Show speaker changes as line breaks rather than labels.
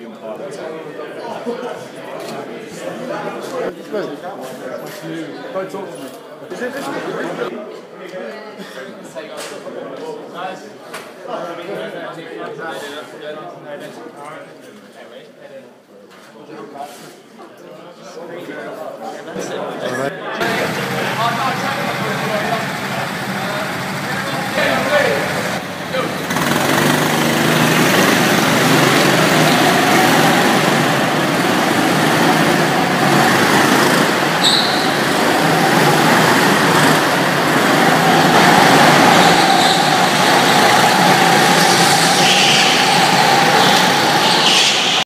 Don't talk to me. Is it this?